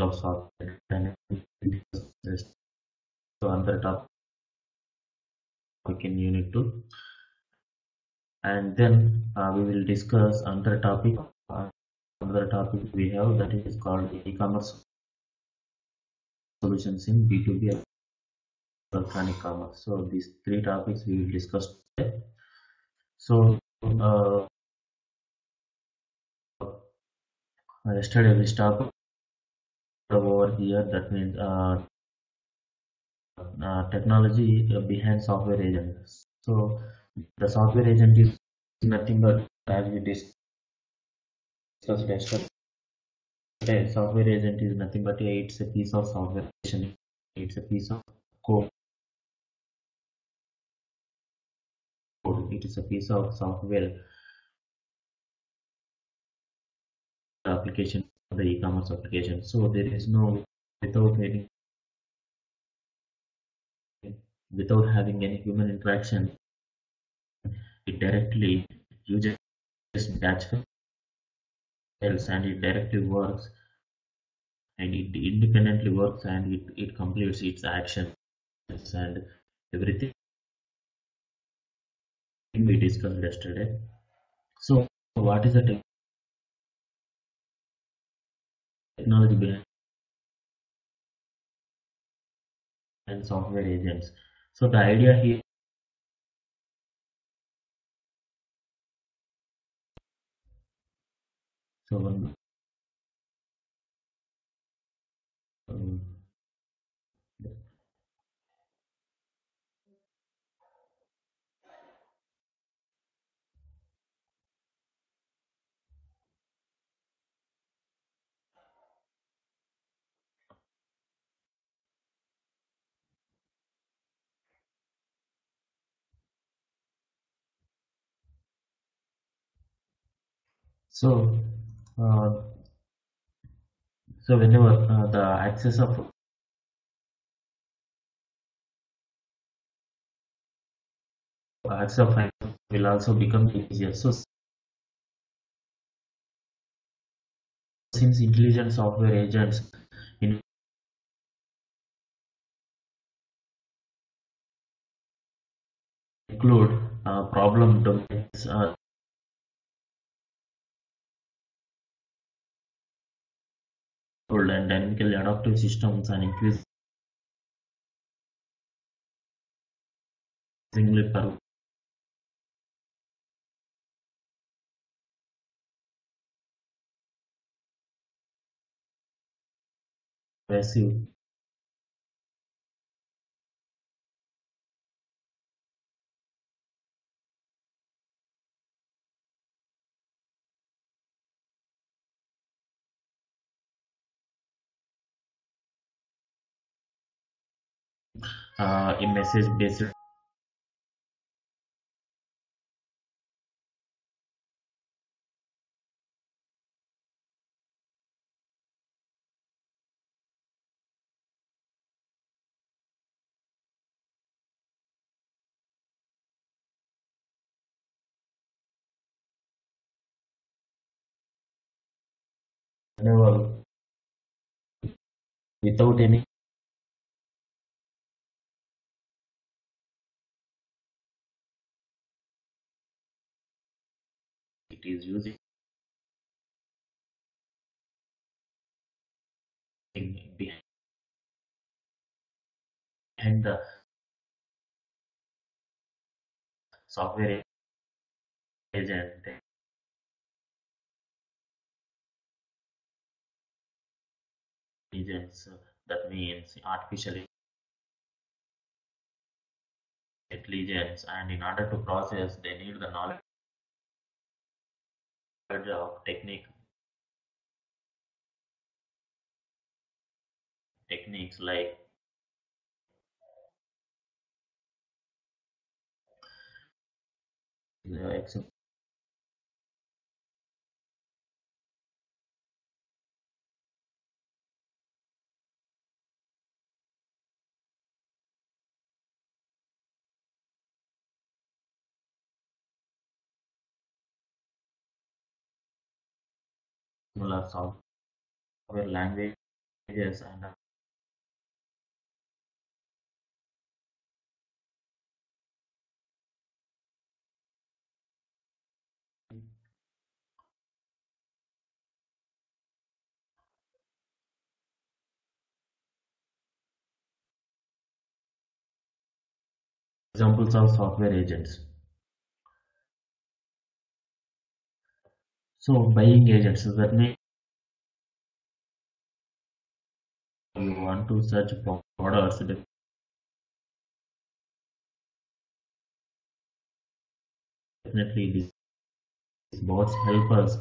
of software. So another topic in unit 2 and then uh, we will discuss another topic uh, another topic we have that is called e-commerce solutions in b2b electronic commerce so these three topics we will discuss today so uh, yesterday we stopped over here that means uh, uh, technology behind software agent. So the software agent is nothing but as we discussed yesterday software agent is nothing but it's a piece of software it's a piece of code. It is a piece of software application the e-commerce application. So there is no without any without having any human interaction it directly uses batch files and it directly works. And it independently works and it, it completes its actions and everything we discussed yesterday. So what is the technology and software agents. So the idea here so one um, so uh, so whenever uh, the access of access of will also become easier. So since intelligent software agents in include uh, problem domains uh, and dynamically adaptive systems and increasingly per pervasive uh, a message based whenever without any is using behind the software agent. Intelligence uh, that means artificial intelligence and in order to process they need the knowledge technique. Techniques like uh, software language and uh, examples of software agents. So buying agents that means you want to search for products definitely these bots help us.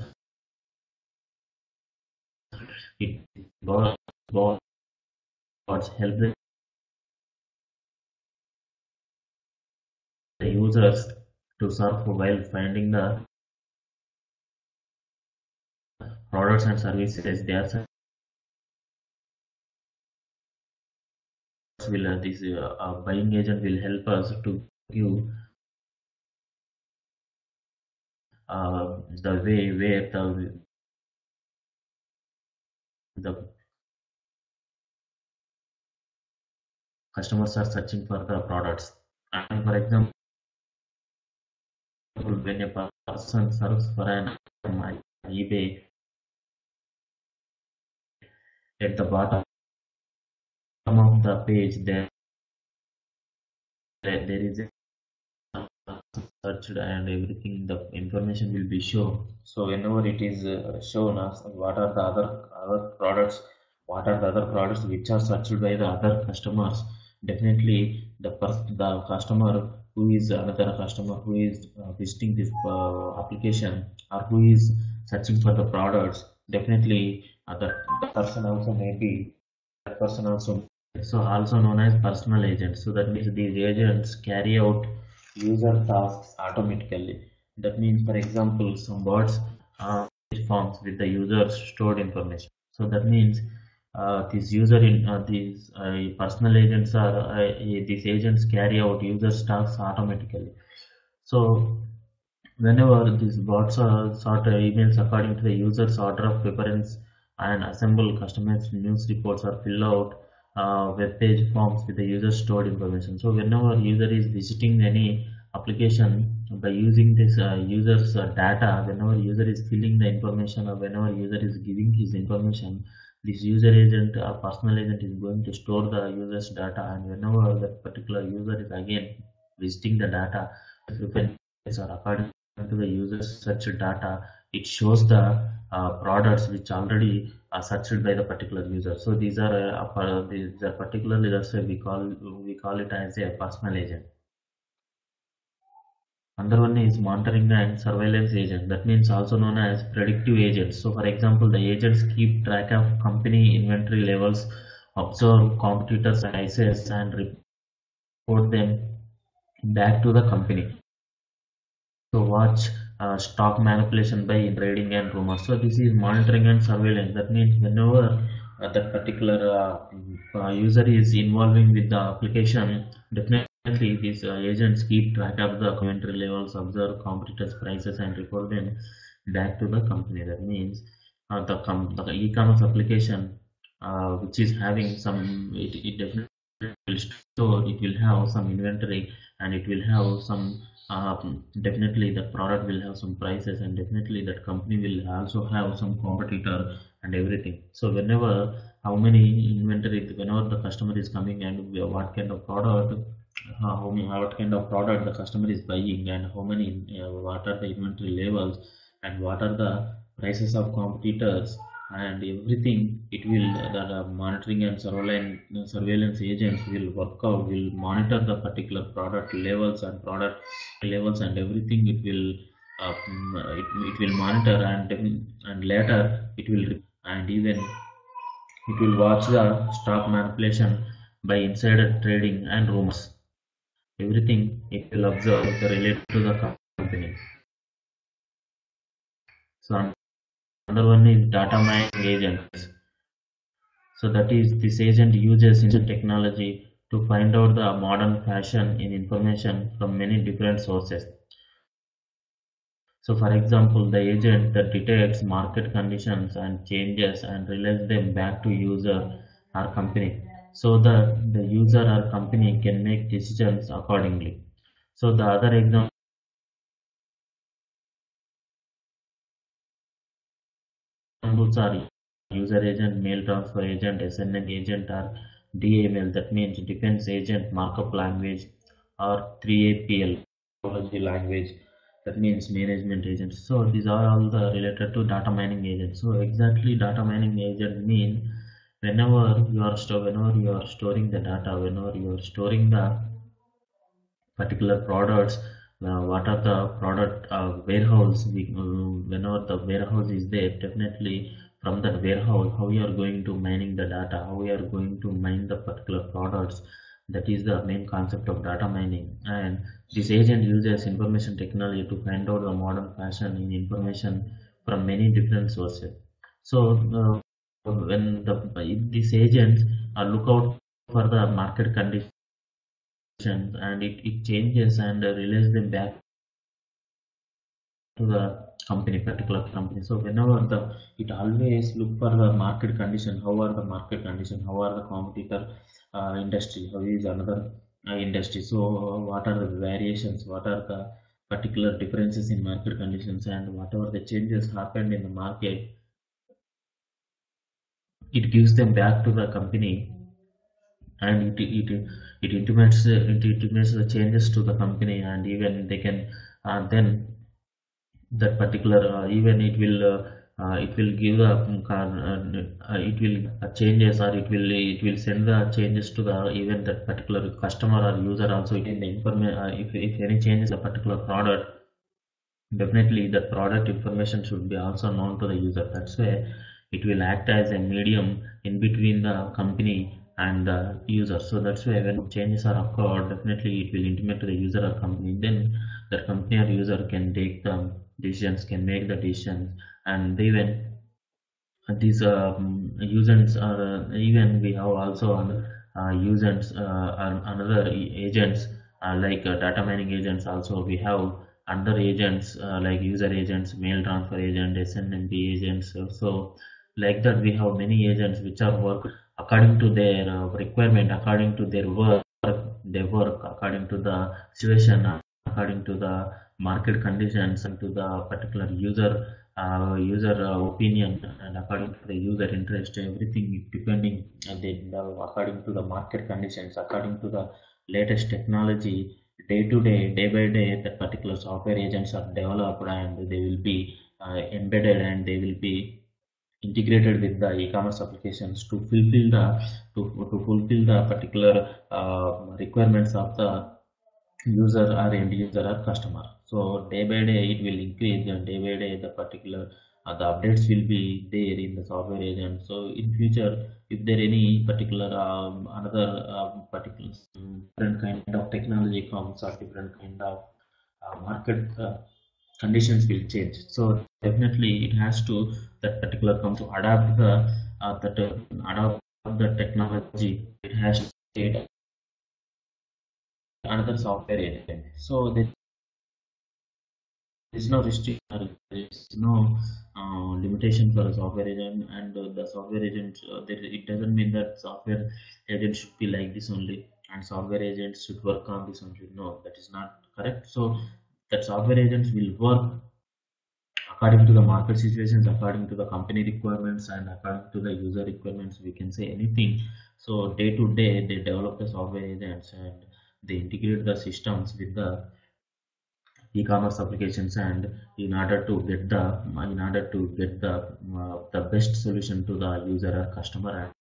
It bots, bots help the users to surf while finding the products and services they are will uh, this uh, buying agent will help us to give uh, the way where the the customers are searching for the products. And for example when a person searches for an ebay at the bottom of the page there there is a searched and everything the information will be shown. So whenever it is uh, shown us what are the other other products what are the other products which are searched by the other customers definitely the the customer who is another customer who is uh, visiting this uh, application or who is searching for the products definitely other the person also may be that person also so also known as personal agents. So that means these agents carry out user tasks automatically. That means for example some bots uh, forms with the user stored information. So that means uh, these user in uh, these uh, personal agents are uh, these agents carry out user tasks automatically. So whenever these bots are sort of emails according to the user's order of preference and assemble customized news reports or fill out uh, web page forms with the user stored information. So whenever user is visiting any application by using this uh, user's uh, data whenever user is filling the information or whenever user is giving his information this user agent or personal agent is going to store the user's data. And whenever that particular user is again visiting the data if or according to the user's search data it shows the uh, products which already are searched by the particular user so these are uh, these are particularly that's we call we call it as a personal agent Another one is monitoring and surveillance agent. That means also known as predictive agents. So for example, the agents keep track of company inventory levels, observe competitors' prices and report them back to the company. So watch uh, stock manipulation by trading and rumors. So this is monitoring and surveillance. That means whenever uh, that particular uh, uh user is involving with the application, definitely these uh, agents keep track of the inventory levels, observe competitors' prices, and report them back to the company. That means the, the e-commerce application, which is having some, it, it definitely will store, it will have some inventory, and it will have some. Um, definitely, the product will have some prices, and definitely that company will also have some competitor and everything. So whenever how many inventory, whenever the customer is coming and what kind of product how many what kind of product the customer is buying and how many uh, what are the inventory levels and what are the prices of competitors and everything it will that the monitoring and surveillance surveillance agents will work out will monitor the particular product levels and product levels and everything it will uh, it, it will monitor and and later it will and even it will watch the stock manipulation by insider trading and rumors everything it will observe related to the company. So another one is data mining agents. So that is this agent uses technology to find out the modern fashion in information from many different sources. So for example, the agent that detects market conditions and changes and relays them back to user or company so that the user or company can make decisions accordingly. So the other example examples are user agent, mail transfer agent, SNMP agent, or DML, that means defense agent markup language, or 3APL technology language, that means management agent. So these are all the related to data mining agent. So exactly data mining agent mean whenever you are store whenever you are storing the data, whenever you are storing the particular products uh, what are the product uh, warehouse we, uh, whenever the warehouse is there definitely from that warehouse how we are going to mining the data how we are going to mine the particular products that is the main concept of data mining. And this agent uses information technology to find out the modern fashion in information from many different sources. So uh, when the these agents uh, look out for the market conditions and it, changes and uh, relays them back to the company particular company. So whenever the it always look for the market condition how are the market condition how are the competitor uh, industry how is another uh, industry? So what are the variations? What are the particular differences in market conditions and whatever the changes happened in the market it gives them back to the company and it, it, it intimates it intimates the changes to the company and even they can uh, then that particular uh, even it will uh, uh, it will give the um, uh, uh, it will uh, changes or it will it will send the changes to the even that particular customer or user also in the information if, if any changes a particular product definitely the product information should be also known to the user. That's why it will act as a medium in between the company and the user. So that's why when changes are occurred definitely it will intimate to the user or company. Then the company or user can take the decisions can make the decisions. And even these um, users are even we have also uh, users uh, another agents uh, like uh, data mining agents also we have. Under agents uh, like user agents mail transfer agent snmp agents so like that we have many agents which are work according to their uh, requirement according to their work they work according to the situation according to the market conditions and to the particular user uh, user uh, opinion and according to the user interest everything depending and then according to the market conditions according to the latest technology day to day day by day the particular software agents are developed and they will be uh, embedded and they will be integrated with the e-commerce applications to fulfill the to, to fulfill the particular uh, requirements of the user or end user or customer. So day by day it will increase and day by day the particular uh, the updates will be there in the software agent. So in future if there any particular um, another um, particular different kind of technology comes or different kind of uh, market uh, conditions will change. So definitely it has to that particular to adapt the uh, that uh, adapt the technology. It has to state another software agent so there is no restriction there is no uh, limitation for a software agent and uh, the software agent uh, it doesn't mean that software agent should be like this only and software agents should work on this only. No that is not correct. So that software agents will work according to the market situations according to the company requirements and according to the user requirements we can say anything. So day to day they develop the software agents and they integrate the systems with the e-commerce applications. And in order to get the in order to get the uh, the best solution to the user or customer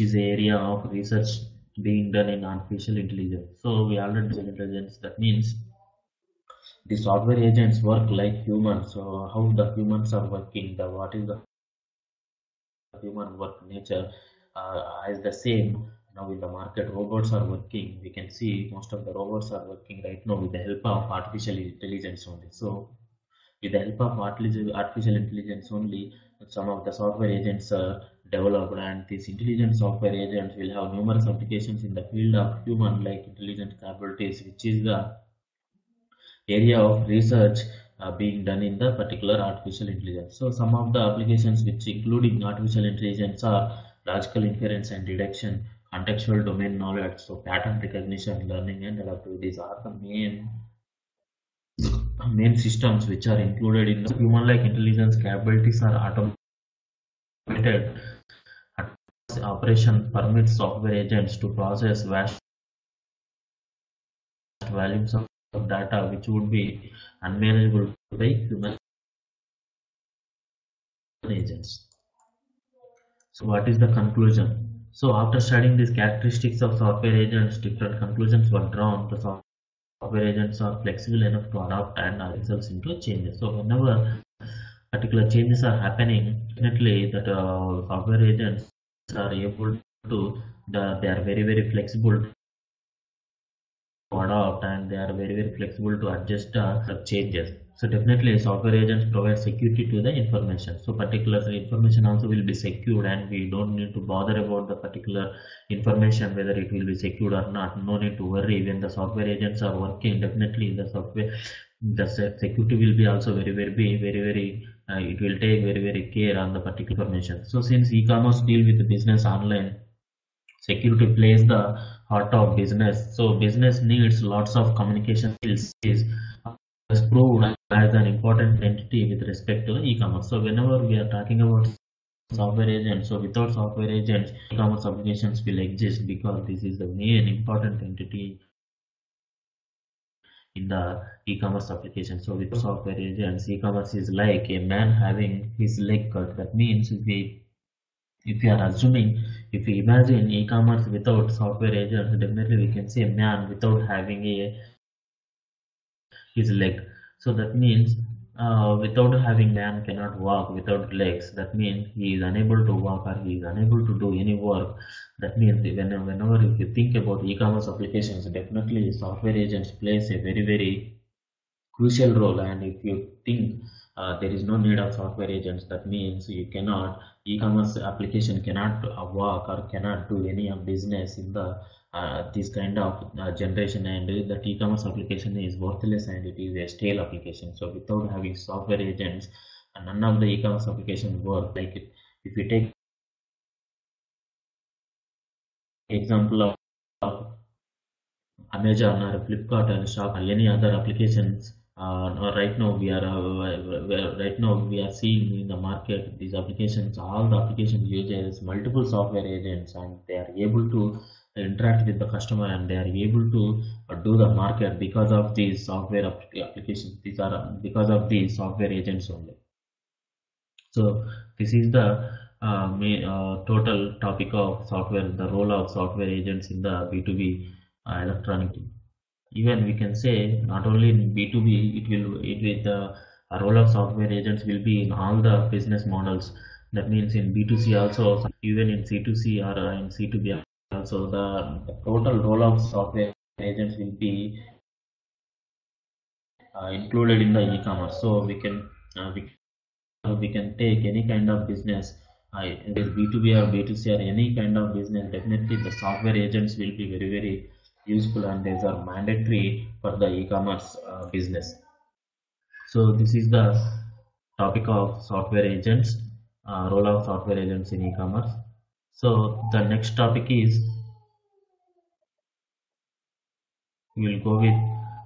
is area of research being done in artificial intelligence. So we already intelligence. That means the software agents work like humans. So how the humans are working, the what is the human work nature uh, is the same. Now in the market, robots are working. We can see most of the robots are working right now with the help of artificial intelligence only. So with the help of artificial artificial intelligence only, some of the software agents are developed and these intelligent software agents will have numerous applications in the field of human like intelligent capabilities which is the area of research uh, being done in the particular artificial intelligence. So some of the applications which including artificial intelligence are logical inference and deduction, contextual domain knowledge, so pattern recognition, learning and adaptive. These are the main main systems which are included in the human like intelligence capabilities are automated operation permits software agents to process vast volumes of data which would be unmanageable by human agents. So what is the conclusion? So after studying these characteristics of software agents, different conclusions were drawn. The software agents are flexible enough to adapt and themselves into changes. So whenever particular changes are happening, definitely that uh, software agents are able to, the, they are very very flexible to adopt and they are very very flexible to adjust uh, the changes. So definitely software agents provide security to the information. So particular information also will be secured and we don't need to bother about the particular information whether it will be secured or not. No need to worry. When the software agents are working definitely the software the security will be also very very very very uh, it will take very very care on the particular information. So since e-commerce deal with business online security plays the heart of business. So business needs lots of communication skills. Is proved as an important entity with respect to e-commerce. So whenever we are talking about software agents so without software agents e-commerce applications will exist because this is the main important entity in the e-commerce application. So with software agents e-commerce is like a man having his leg cut. That means if we if you are assuming if we imagine e-commerce without software agents definitely we can say man without having a his leg. So that means uh, without having man cannot walk without legs. That means he is unable to walk or he is unable to do any work. That means when, whenever you think about e-commerce applications definitely software agents plays a very very crucial role. And if you think uh, there is no need of software agents that means you cannot e-commerce application cannot uh, work or cannot do any business in the uh, this kind of uh, generation and the e-commerce application is worthless and it is a stale application. So without having software agents none of the e-commerce application work. Like if you take example of, of amazon or flipkart and shop or any other applications uh, right now we are uh, right now we are seeing in the market these applications all the application uses multiple software agents and they are able to interact with the customer and they are able to uh, do the market because of these software applications these are because of these software agents only. So this is the uh, may, uh, total topic of software the role of software agents in the b2b uh, electronic. Even we can say not only in b2b it will it with the role of software agents will be in all the business models. That means in b2c also even in c2c or in c2b also the, the total role of software agents will be uh, included in the e-commerce. So we can uh, we, uh, we can take any kind of business uh, either b2b or b2c or any kind of business definitely the software agents will be very very useful and these are mandatory for the e-commerce uh, business. So this is the topic of software agents uh, role of software agents in e-commerce so the next topic is we will go with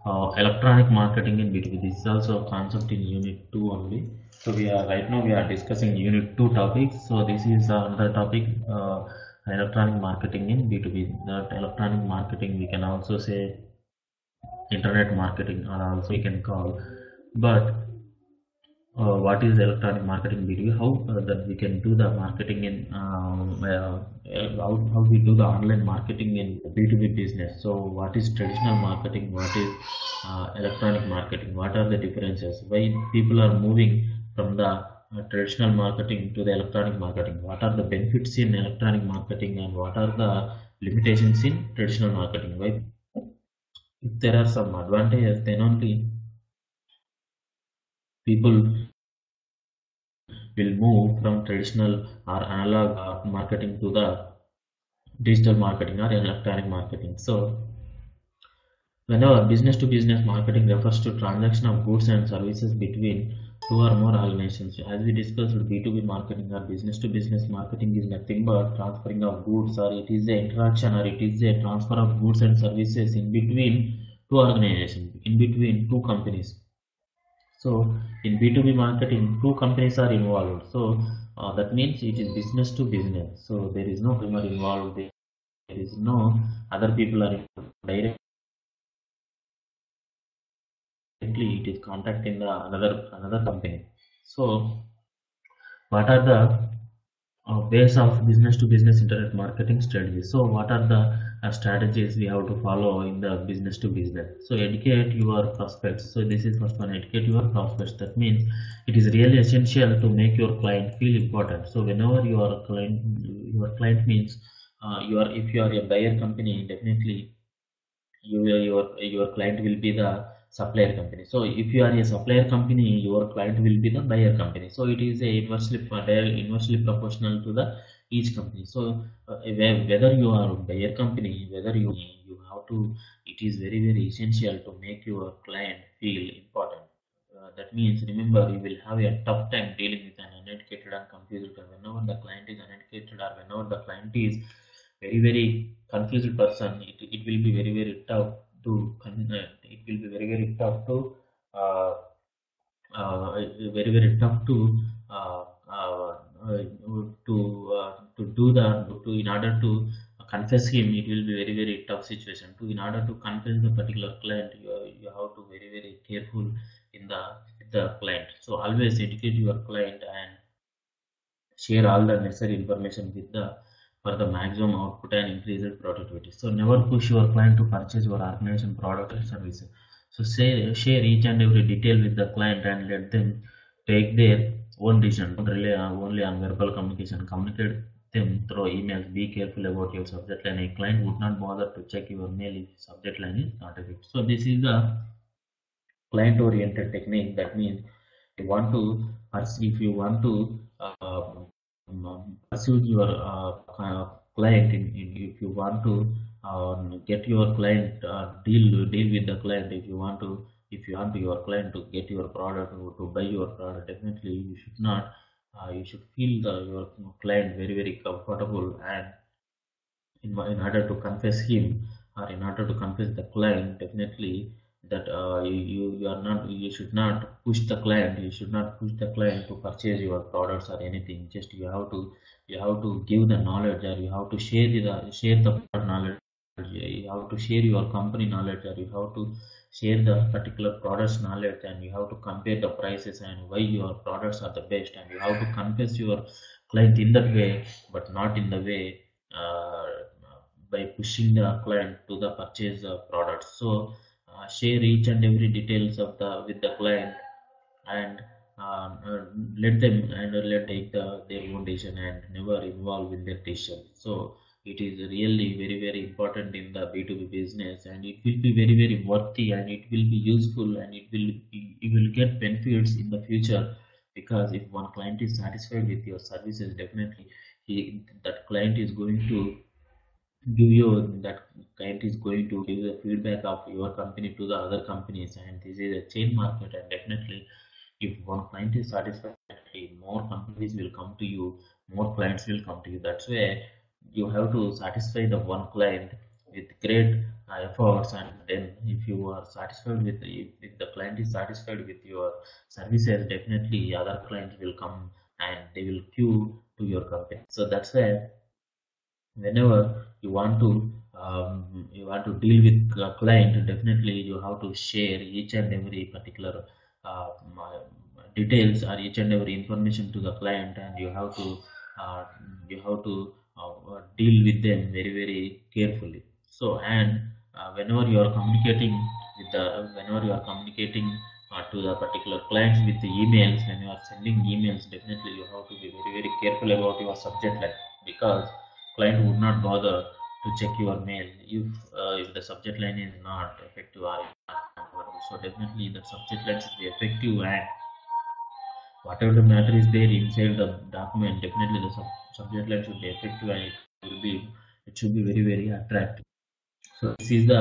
uh, electronic marketing in b2b this is also a concept in unit 2 only. So we are right now we are discussing unit 2 topics. So this is another topic uh, electronic marketing in b2b that electronic marketing we can also say internet marketing or also we can call. But uh, what is electronic marketing B2B, how uh, that we can do the marketing in um, uh, how, how we do the online marketing in B2B business. So what is traditional marketing, what is uh, electronic marketing, what are the differences, why people are moving from the uh, traditional marketing to the electronic marketing, what are the benefits in electronic marketing and what are the limitations in traditional marketing. Why if there are some advantages then only people will move from traditional or analog uh, marketing to the digital marketing or electronic marketing. So, whenever business to business marketing refers to transaction of goods and services between two or more organizations, as we discussed, B2B marketing or business to business marketing is nothing but transferring of goods or it is a interaction or it is a transfer of goods and services in between two organizations, in between two companies so in b2b marketing two companies are involved. So uh, that means it is business to business. So there is no consumer involved. There is no other people are involved. directly it is contacting the another another company. So what are the uh, ways of business to business internet marketing strategies so what are the strategies we have to follow in the business to business. So educate your prospects. So this is first one educate your prospects. That means it is really essential to make your client feel important. So whenever your client your client means uh, you are if you are a buyer company definitely you your your client will be the supplier company. So if you are a supplier company your client will be the buyer company. So it is a inversely inversely proportional to the each company. So uh, whether you are a buyer company whether you you have to it is very very essential to make your client feel important. Uh, that means remember you will have a tough time dealing with an uneducated and confused whenever the client is uneducated or whenever the client is very very confused person it, it will be very very tough to it will be very very tough to uh, uh, very very tough to uh, to to do that to in order to confess him it will be very very tough situation to in order to confess the particular client you, you have to very very careful in the the client so always educate your client and share all the necessary information with the for the maximum output and increased productivity. So never push your client to purchase your organization product or services. So say, share each and every detail with the client and let them take their own decision. Rely only uh, on verbal communication. Communicate them through emails. Be careful about your subject line. A client would not bother to check your mail if subject line is not a fit. So this is the client oriented technique. That means you want to, if you want to uh, pursue your uh, client in, in, if you want to uh, get your client uh, deal deal with the client if you want to if you want your client to get your product or to buy your product definitely you should not uh, you should feel the your client very very comfortable and in, in order to confess him or in order to confess the client definitely that uh, you, you are not you should not push the client. You should not push the client to purchase your products or anything. Just you have to you have to give the knowledge or you have to share the share the knowledge. You have to share your company knowledge or you have to share the particular products knowledge and you have to compare the prices and why your products are the best and you have to confess your client in that way but not in the way uh, by pushing the client to the purchase of products. So uh, share each and every details of the with the client and uh, let them and let take the their own decision and never involve in their decision so it is really very very important in the b2b business and it will be very very worthy and it will be useful and it will you will get benefits in the future. Because if one client is satisfied with your services definitely he, that client is going to give you that client is going to give the feedback of your company to the other companies and this is a chain market and definitely if one client is satisfied more companies will come to you more clients will come to you. That's why you have to satisfy the one client with great uh, efforts. And then if you are satisfied with if, if the client is satisfied with your services definitely other clients will come and they will queue to your company. So that's why whenever you want to um, you want to deal with a client definitely you have to share each and every particular uh, details or each and every information to the client. And you have to uh, you have to uh, deal with them very very carefully. So and uh, whenever you are communicating with the whenever you are communicating uh, to the particular clients with the emails when you are sending emails definitely you have to be very very careful about your subject line because client would not bother to check your mail if uh, if the subject line is not effective or so definitely the subject line should be effective and whatever the matter is there inside the document definitely the sub subject line should be effective and it will be it should be very very attractive. So this is the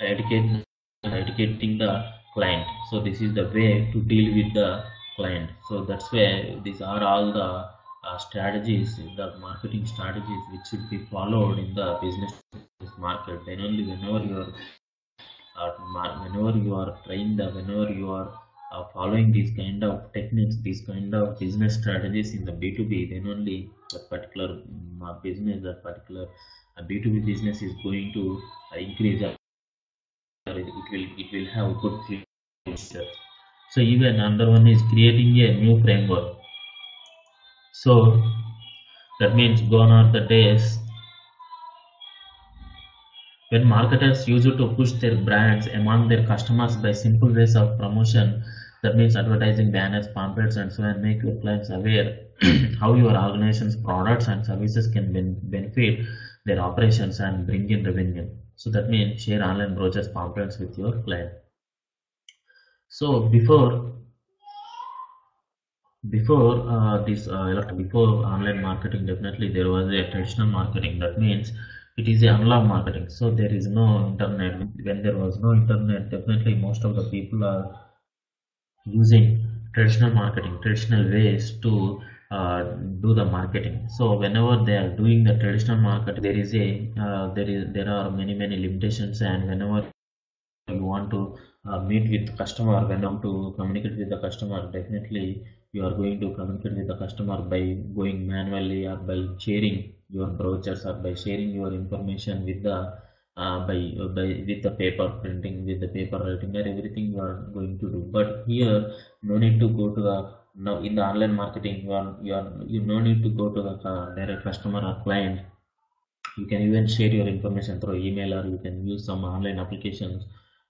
educate educating the client. So this is the way to deal with the client. So that's where these are all the uh, strategies the marketing strategies which should be followed in the business market. Then only whenever you are uh, whenever you are trained whenever you are uh, following these kind of techniques these kind of business strategies in the b2b then only that particular um, business that particular uh, b2b business is going to uh, increase it will it will have good future. So even another one is creating a new framework. So that means gone are the days when marketers use it to push their brands among their customers by simple ways of promotion that means advertising banners pamphlets and so on make your clients aware how your organization's products and services can ben- benefit their operations and bring in revenue. So that means share online brochures pamphlets with your client. So before before uh, this uh, before online marketing definitely there was a traditional marketing. That means it is a analog marketing so there is no internet. When there was no internet definitely most of the people are using traditional marketing traditional ways to uh, do the marketing. So whenever they are doing the traditional market there is a uh, there is there are many many limitations and whenever you want to uh, meet with the customer when you want to communicate with the customer definitely you are going to communicate with the customer by going manually or by sharing your brochures or by sharing your information with the uh, by by with the paper printing with the paper writing or everything you are going to do. But here no need to go to the now in the online marketing you are you are you no need to go to the uh, direct customer or client. You can even share your information through email or you can use some online applications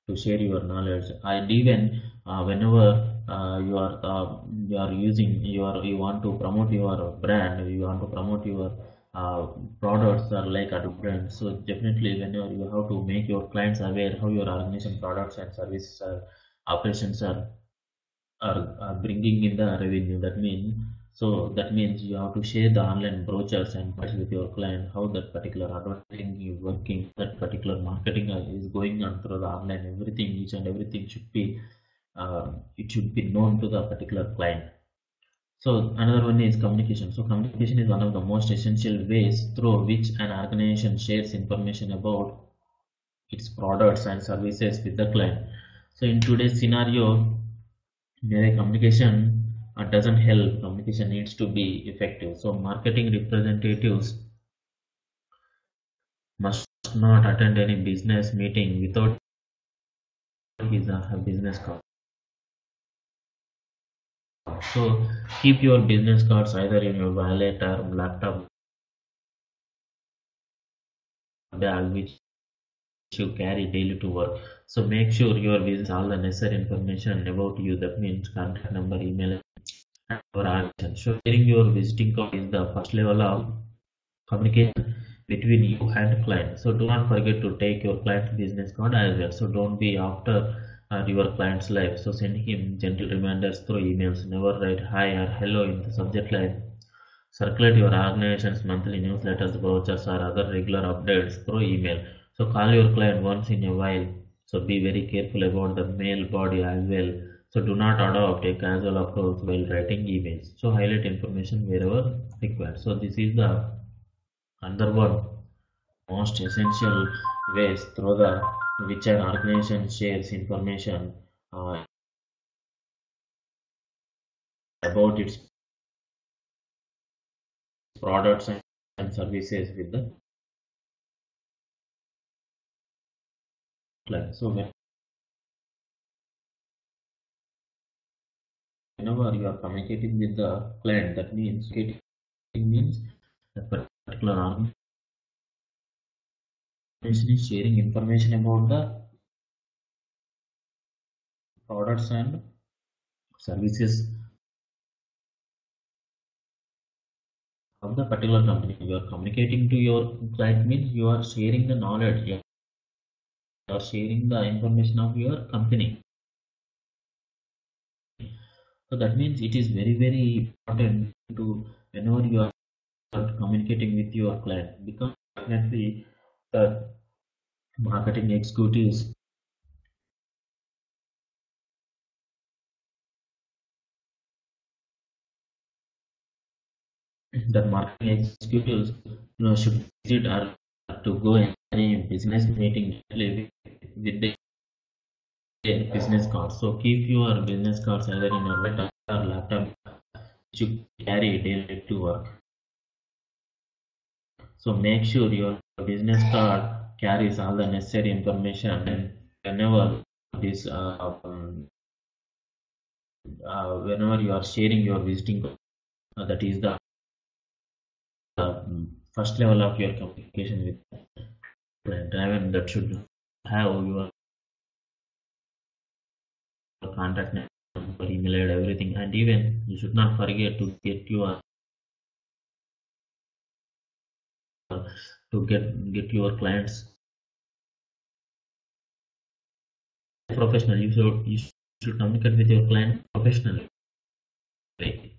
to share your knowledge. And even uh, whenever uh, you are uh, you are using you are you want to promote your brand you want to promote your uh, products are like other brands so definitely when you have to make your clients aware how your organization products and services are operations are are, are bringing in the revenue that means so that means you have to share the online brochures and with your client how that particular advertising is working, that particular marketing is going on through the online. Everything, each and everything should be uh, it should be known to the particular client. So another one is communication. So communication is one of the most essential ways through which an organization shares information about its products and services with the client. So in today's scenario, where communication uh, doesn't help communication needs to be effective so marketing representatives must not attend any business meeting without his business card so keep your business cards either in your wallet or laptop bag which you carry daily to work so make sure your business all the necessary information about you that means contact number email or action. So sharing your visiting card is the first level of communication between you and client. So do not forget to take your client business card as well. So don't be after uh, your client's life. So send him gentle reminders through emails. Never write hi or hello in the subject line. Circulate your organization's monthly newsletters, brochures, or other regular updates through email. So call your client once in a while. So be very careful about the mail body as well so do not adopt a casual approach while writing emails. So highlight information wherever required. So this is the another one most essential ways through the which an organization shares information uh, about its products and services with the client. So whenever you are communicating with the client, that means communicating means a particular sharing information about the products and services of the particular company. You are communicating to your client means you are sharing the knowledge, you are sharing the information of your company. So that means it is very very important to whenever you are communicating with your client because definitely the marketing executives the marketing executives you know, should visit or to go in any business meeting with, the business cards. So keep your business cards either in your laptop or laptop you carry daily to work. So make sure your business card carries all the necessary information and whenever this uh, um, uh, whenever you are sharing your visiting uh, that is the first level of your communication with client and that should have your contact number, email, and everything, and even you should not forget to get your to get get your clients professional. You should you should communicate with your client professionally.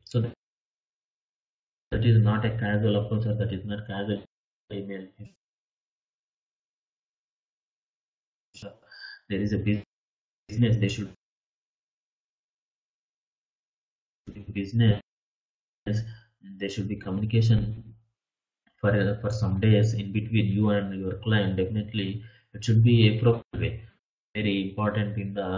So that, is not a casual approach or that is not casual email. There is a business they should business there should be communication for uh, for some days in between you and your client definitely it should be appropriate very important in the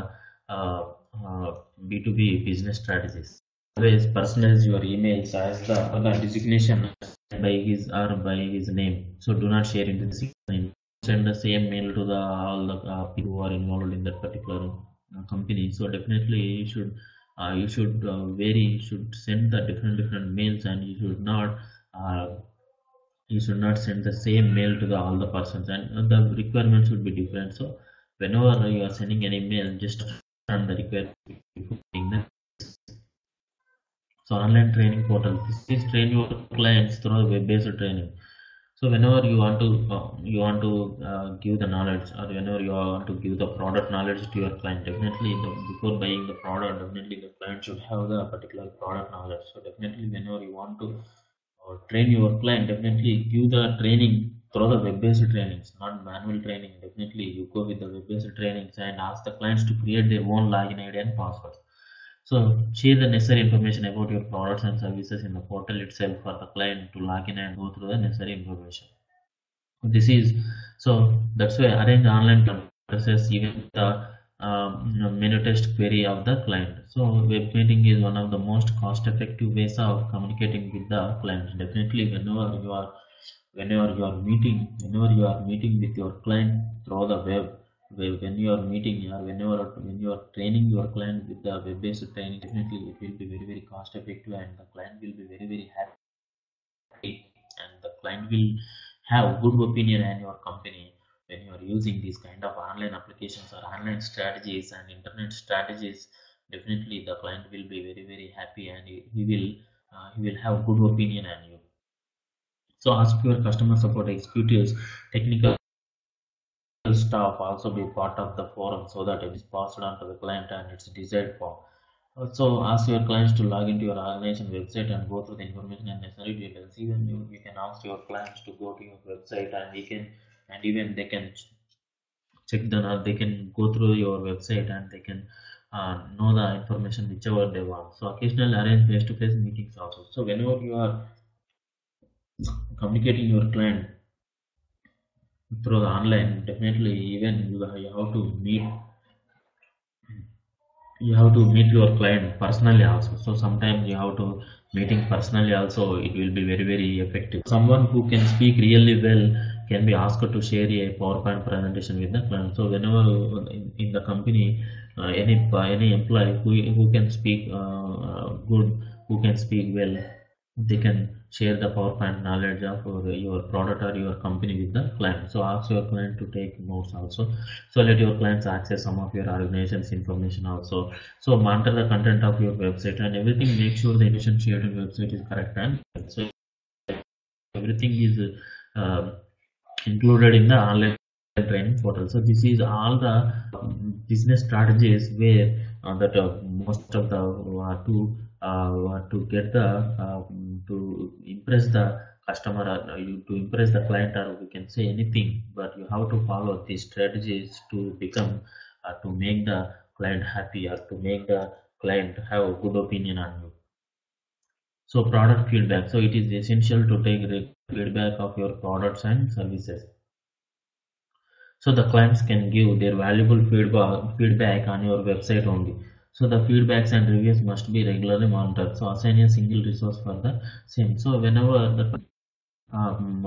uh, uh, b2b business strategies. Always personalize your emails as the, the designation by his or by his name. So do not share into the name. Send the same mail to the all the uh, people who are involved in that particular uh, company. So definitely you should uh, you should uh, vary you should send the different different mails and you should not uh, you should not send the same mail to the all the persons and the requirements should be different. So whenever you are sending an email just run the requirement so online training portal this is train your clients through web-based training. So whenever you want to uh, you want to uh, give the knowledge or whenever you want to give the product knowledge to your client definitely the, before buying the product definitely the client should have the particular product knowledge. So definitely whenever you want to uh, train your client definitely give the training through the web-based trainings not manual training definitely you go with the web-based trainings and ask the clients to create their own login id and passwords so share the necessary information about your products and services in the portal itself for the client to log in and go through the necessary information. This is so that's why arrange online process even the um, menu test query of the client. So web meeting is one of the most cost-effective ways of communicating with the client. Definitely, whenever you are whenever you are meeting, whenever you are meeting with your client through the web, when you are meeting or whenever when you are training your client with the web-based training definitely it will be very very cost effective and the client will be very very happy and the client will have good opinion on your company when you are using these kind of online applications or online strategies and internet strategies definitely the client will be very very happy and he, will uh, he will have good opinion on you so ask your customer support executives technical staff also be part of the forum so that it is passed on to the client and its desired form. Also, ask your clients to log into your organization website and go through the information and necessary details. Even you, you can ask your clients to go to your website and you can and even they can check the they can go through your website and they can uh, know the information whichever they want. So occasionally arrange face-to-face meetings also. So whenever you are communicating your client through the online definitely even you have to meet you have to meet your client personally also so sometimes you have to meeting personally also it will be very very effective someone who can speak really well can be asked to share a powerpoint presentation with the client so whenever in, the company uh, any any employee who, who can speak uh, good who can speak well they can share the PowerPoint knowledge of uh, your product or your company with the client. So ask your client to take notes also. So let your clients access some of your organization's information also. So monitor the content of your website and everything. Make sure the information shared in website is correct and so everything is uh, included in the online training portal. So this is all the um, business strategies where uh, that uh, most of the uh, to uh, to get the um, to impress the customer or you to impress the client or we can say anything but you have to follow these strategies to become uh, to make the client happy or to make the client have a good opinion on you so product feedback so it is essential to take feedback of your products and services. So the clients can give their valuable feedback feedback on your website only. So the feedbacks and reviews must be regularly monitored. So assign a single resource for the same. So whenever the um,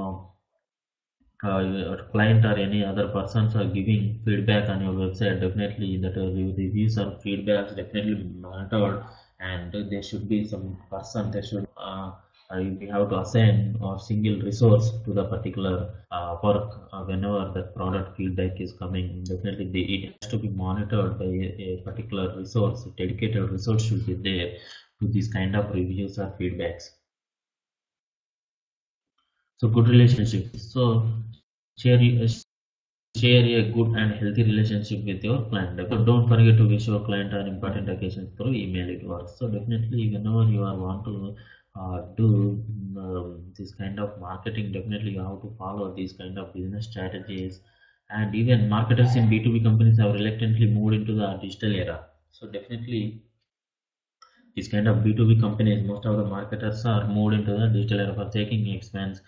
uh, client or any other persons are giving feedback on your website definitely that uh, reviews or feedbacks definitely monitored and there should be some person that should uh, you have to assign or single resource to the particular uh, work uh, whenever the product feedback is coming. Definitely the, it has to be monitored by a, a, particular resource. A dedicated resource should be there to this kind of reviews or feedbacks. So good relationships so share share a good and healthy relationship with your client. So don't forget to wish your client on important occasions through email. It works. So definitely whenever you are want to uh, do um, this kind of marketing definitely you have to follow these kind of business strategies. And even marketers in b2b companies have reluctantly moved into the digital era. So definitely this kind of b2b companies most of the marketers are moved into the digital era for taking expense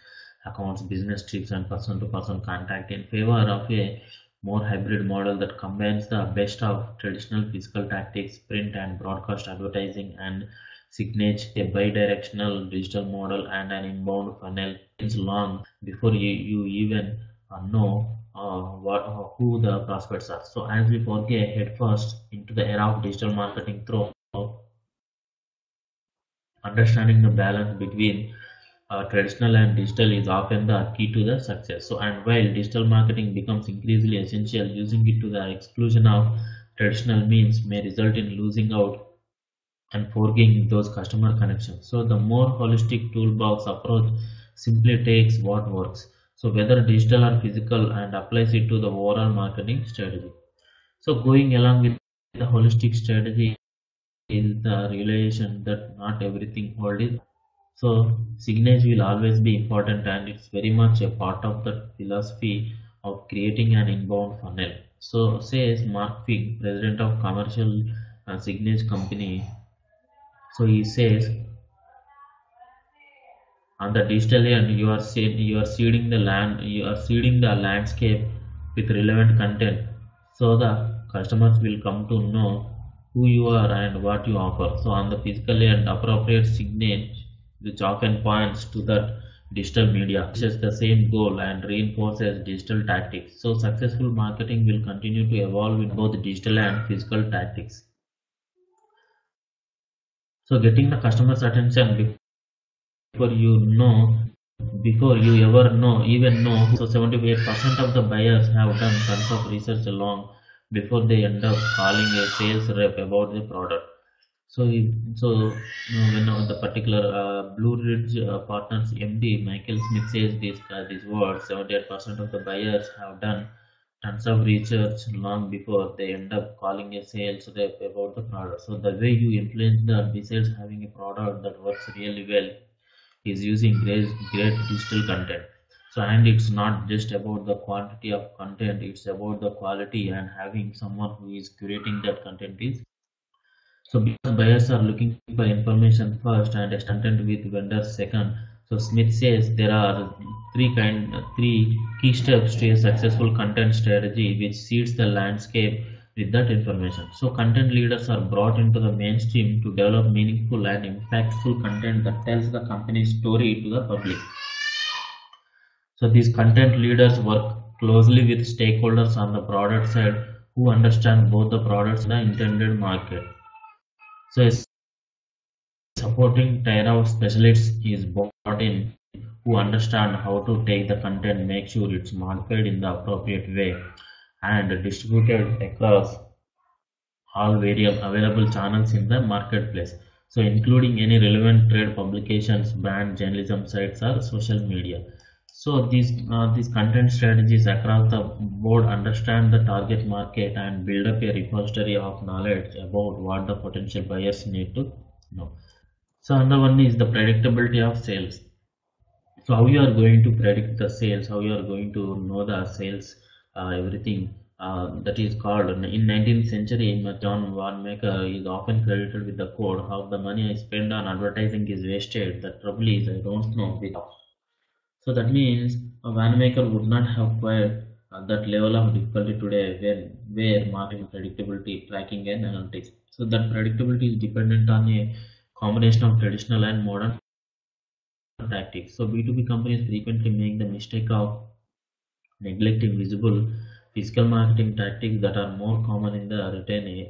accounts business trips and person to person contact in favor of a more hybrid model that combines the best of traditional physical tactics print and broadcast advertising and Signage, a bi-directional digital model and an inbound funnel is long before you, you even uh, know uh, what uh, who the prospects are. So as we forget head first into the era of digital marketing through understanding the balance between uh, traditional and digital is often the key to the success. So and while digital marketing becomes increasingly essential, using it to the exclusion of traditional means may result in losing out and forging those customer connections. So the more holistic toolbox approach simply takes what works. So whether digital or physical and applies it to the overall marketing strategy. So going along with the holistic strategy is the realization that not everything hold is so signage will always be important and it's very much a part of the philosophy of creating an inbound funnel. So says Mark Fig, president of commercial uh, signage company so he says on the digital end you are seed, you are seeding the land you are seeding the landscape with relevant content. So the customers will come to know who you are and what you offer. So on the physical end appropriate signage which often points to that digital media is the same goal and reinforces digital tactics. So successful marketing will continue to evolve in both digital and physical tactics so getting the customer's attention before you know before you ever know even know so 78% of the buyers have done tons of research along before they end up calling a sales rep about the product. So so know, when uh, the particular uh, blue ridge uh, partners md michael smith says this uh, these words 78% of the buyers have done tons of research long before they end up calling a sales rep about the product. So the way you influence them besides having a product that works really well is using great, great digital content. So and it's not just about the quantity of content, it's about the quality and having someone who is curating that content is so because buyers are looking for information first and content with vendors second so Smith says there are three kind three key steps to a successful content strategy which seeds the landscape with that information. So content leaders are brought into the mainstream to develop meaningful and impactful content that tells the company's story to the public. So these content leaders work closely with stakeholders on the product side who understand both the products and the intended market. So supporting tier of specialists is brought in who understand how to take the content, make sure it's marketed in the appropriate way and distributed across all various available channels in the marketplace. So including any relevant trade publications, brand journalism sites or social media. So these uh, these content strategies across the board understand the target market and build up a repository of knowledge about what the potential buyers need to know. So another one is the predictability of sales. So how you are going to predict the sales, how you are going to know the sales, uh, everything uh, that is called in 19th century John Wanamaker is often credited with the quote how the money I spend on advertising is wasted. The trouble is I don't know with so that means a Wanamaker would not have acquired uh, that level of difficulty today where where marketing predictability tracking and analytics. So that predictability is dependent on a combination of traditional and modern tactics so b2b companies frequently make the mistake of neglecting visible physical marketing tactics that are more common in the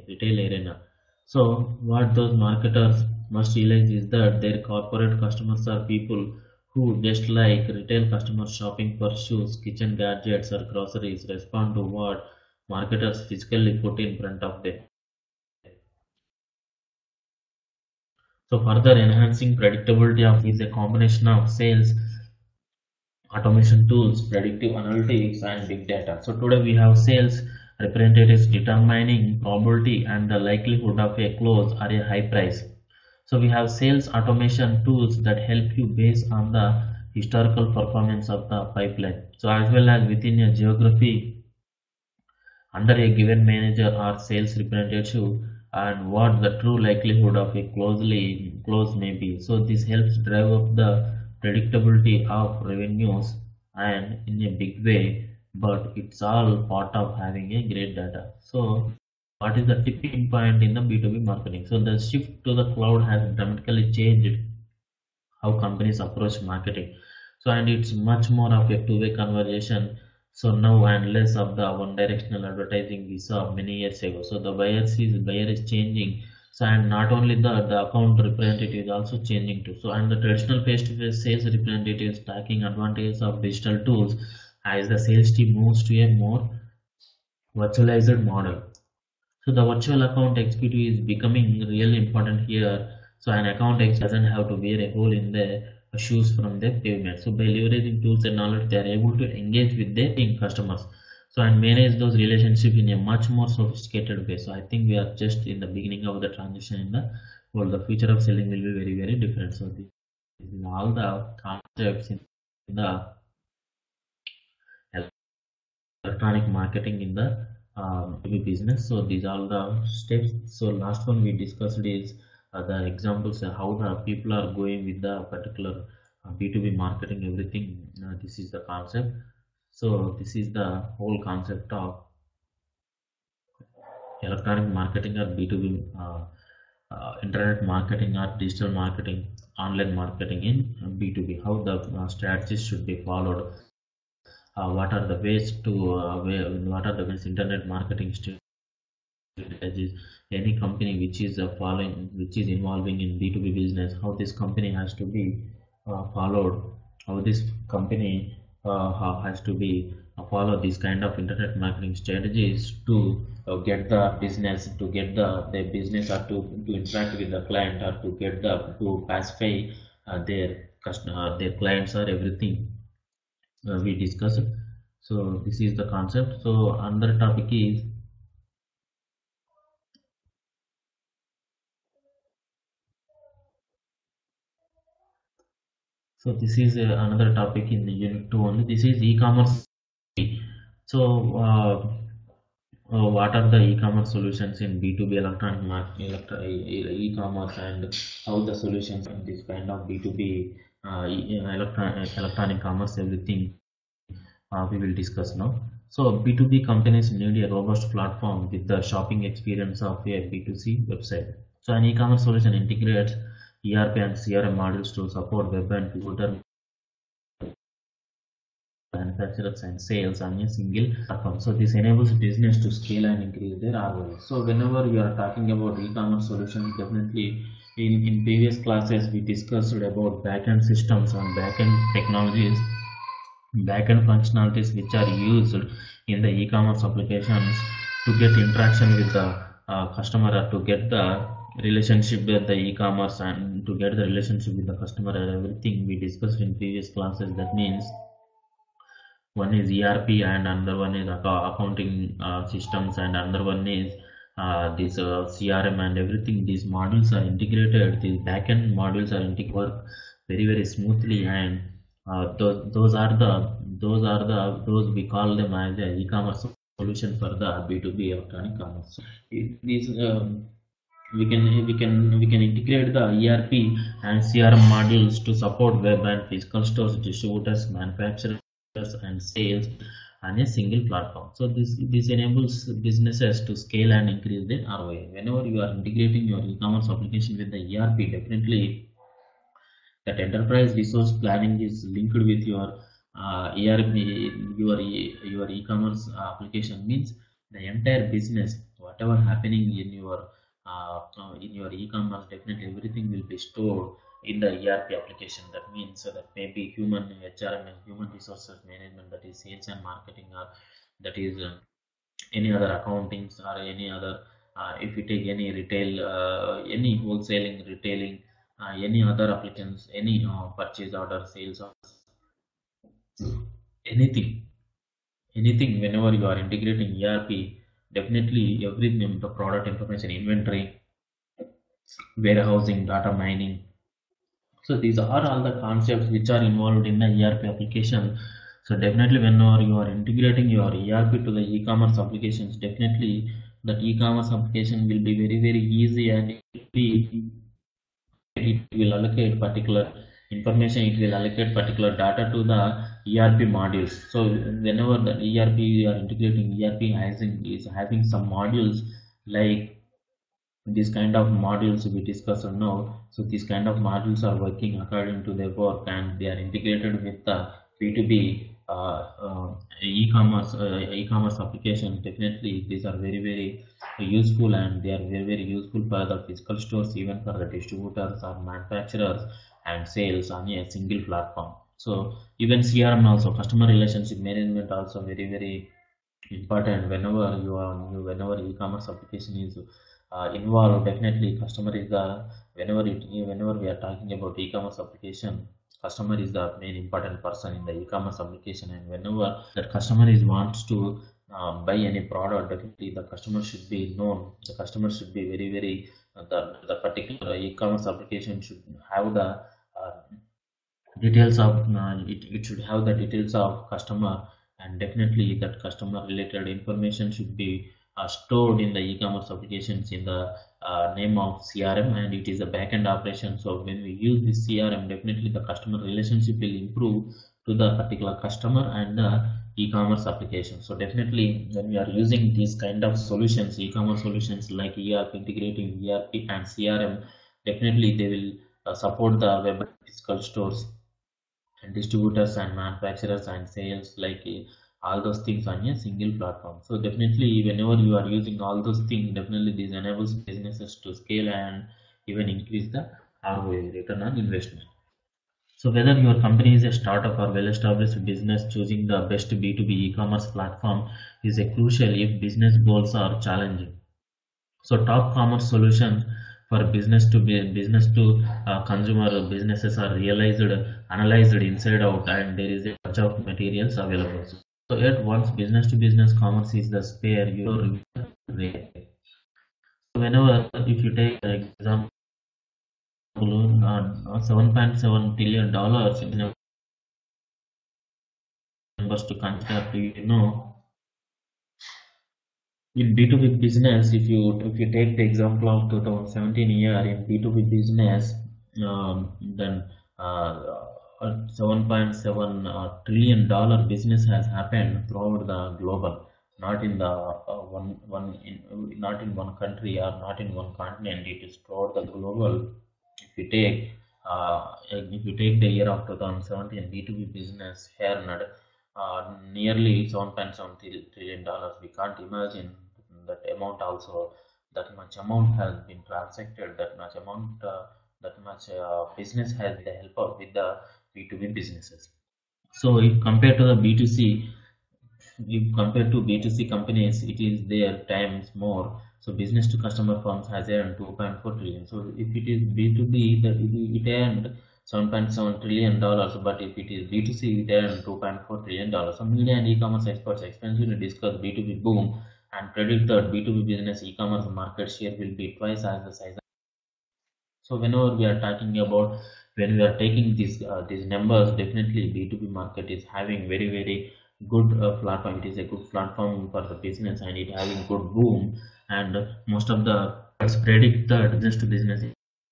retail, arena. So, what those marketers must realize is that their corporate customers are people who, just like retail customers shopping for shoes, kitchen gadgets, or groceries, respond to what marketers physically put in front of them. So, further enhancing predictability of is a combination of sales automation tools, predictive analytics, and big data. So today we have sales representatives determining probability and the likelihood of a close or a high price. So we have sales automation tools that help you based on the historical performance of the pipeline. So as well as within a geography under a given manager or sales representative and what the true likelihood of a closely close may be. So this helps drive up the predictability of revenues and in a big way but it's all part of having a great data. So what is the tipping point in the b2b marketing? So the shift to the cloud has dramatically changed how companies approach marketing. So and it's much more of a two-way conversation so now and less of the one directional advertising we saw many years ago. So the buyer sees buyer is changing. So and not only that the account representative is also changing too. So and the traditional face-to-face sales representatives taking advantage of digital tools as the sales team moves to a more virtualized model. So the virtual account executive is becoming really important here. So an account executive doesn't have to wear a hole in their shoes from their pavement so by leveraging tools and knowledge they are able to engage with their customers. So and manage those relationships in a much more sophisticated way. So i think we are just in the beginning of the transition in the world. The future of selling will be very very different. So this is all the concepts in the electronic marketing in the um, business. So these are the steps. So last one we discussed is the examples uh, how the people are going with the particular uh, b2b marketing everything uh, this is the concept. So this is the whole concept of electronic marketing or b2b uh, uh, internet marketing or digital marketing online marketing in b2b how the uh, strategies should be followed. Uh, what are the ways to uh, what are the ways internet marketing strategies. Any company which is uh, following which is involving in b2b business how this company has to be followed how this company uh, has to be uh, follow these kind of internet marketing strategies to uh, get the business to get the their business or to, to interact with the client or to get the to pacify their customer their clients or everything we discussed. So this is the concept. So another topic is so this is uh, another topic in the unit 2 only. This is e-commerce. So uh, uh, what are the e-commerce solutions in b2b electronic marketing e-commerce and how the solutions in this kind of b2b uh, electronic, electronic commerce everything we will discuss now. So b2b companies need a robust platform with the shopping experience of a b2c website. So an e-commerce solution integrates ERP and CRM modules to support web and computer manufacturers and sales on a single platform. So this enables business to scale and increase their ROI. So whenever you are talking about e-commerce solutions, definitely in, in previous classes we discussed about backend systems and backend technologies, backend functionalities which are used in the e-commerce applications to get interaction with the uh, customer or to get the relationship with the e-commerce and to get the relationship with the customer and everything we discussed in previous classes that means one is ERP and another one is acco- accounting uh, systems and another one is uh, this uh, CRM and everything these modules are integrated these backend modules are integrated work very very smoothly and uh, those, those are the those are the those we call them as the e-commerce solution for the B2B electronic commerce. These um, we can we can we can integrate the ERP and CRM modules to support web and physical stores, distributors, manufacturers, and sales on a single platform. So this this enables businesses to scale and increase their ROI. Whenever you are integrating your e-commerce application with the ERP, definitely that enterprise resource planning is linked with your uh, ERP, your your e-commerce application means the entire business, whatever happening in your in your e-commerce, definitely everything will be stored in the ERP application. That means uh, that maybe human HRM and human resources management, that is sales and marketing, or that is uh, any other accountings or any other uh, if you take any retail uh, any wholesaling retailing uh, any other applicants any uh, purchase order sales or anything anything whenever you are integrating erp definitely everything the product information inventory warehousing data mining. So these are all the concepts which are involved in the erp application. So definitely whenever you are integrating your erp to the e-commerce applications definitely that e-commerce application will be very very easy and it will it will allocate particular information it will allocate particular data to the erp modules. So whenever the erp you are integrating erp having is having some modules like this kind of modules we discussed now so these kind of modules are working according to their work and they are integrated with the b2b uh, uh, e-commerce uh, e-commerce application. Definitely these are very very useful and they are very very useful for the physical stores even for the distributors or manufacturers and sales on a single platform so even crm also customer relationship management also very very important whenever you are whenever e-commerce application is uh, involved definitely customer is the whenever it whenever we are talking about e-commerce application customer is the main important person in the e-commerce application. And whenever that customer is wants to uh, buy any product definitely the customer should be known. The customer should be very very uh, the, the particular e-commerce application should have the uh, details of uh, it, it should have the details of customer and definitely that customer related information should be uh, stored in the e-commerce applications in the uh, name of crm and it is a backend operation. So when we use this crm definitely the customer relationship will improve to the particular customer and the e-commerce application. So definitely when we are using these kind of solutions e-commerce solutions like erp integrating erp and crm definitely they will uh, support the web physical stores distributors and manufacturers and sales like uh, all those things on a single platform so definitely whenever you are using all those things definitely this enables businesses to scale and even increase the ROI return on investment so whether your company is a startup or well-established business, choosing the best B2B e-commerce platform is a crucial if business goals are challenging. So top commerce solutions for business to be business to uh, consumer businesses are realized, analyzed inside out, and there is a bunch of materials available. So at once business to business commerce is the spare your rate. So whenever if you take the example uh, 7.7 trillion dollars numbers to consider you know in b2b business if you if you take the example of 2017 year in b2b business um, then uh, uh, 7.7 uh, trillion dollar business has happened throughout the global. Not in the uh, one one in, not in one country or not in one continent. It is throughout the global. If you take uh, if you take the year of 2017 b2b business earned uh, nearly 7.7 trillion dollars. We can't imagine that amount also. That much amount has been transacted. That much amount. Uh, that much uh, business has the help of with the B2B businesses. So if compared to the B2C, if compared to B2C companies, it is their times more. So business to customer firms has earned 2.4 trillion. So if it is B2B, that it earned 7.7 trillion dollars. But if it is B2C, it earned 2.4 trillion dollars. So media and e-commerce experts extensively discuss B2B boom and predict that B2B business e-commerce market share will be twice as the size. So whenever we are talking about when we are taking these uh, these numbers, definitely B2B market is having very very good uh, platform. It is a good platform for the business and it having good boom. And most of the predict that business to business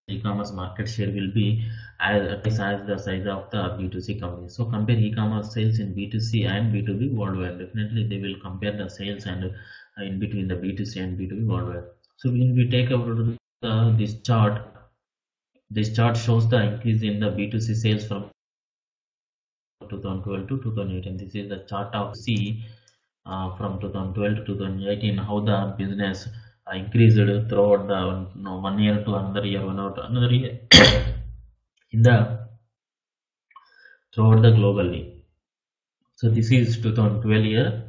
e-commerce market share will be as, as the size of the B2C company. So compare e-commerce sales in B2C and B2B worldwide. Definitely they will compare the sales and uh, in between the B2C and B2B worldwide. So when we take over the, this chart, this chart shows the increase in the B2C sales from 2012 to 2018. This is the chart of C uh, from 2012 to 2018 how the business increased throughout the you know, one year to another year, one out another year in the throughout the globally. So this is 2012 year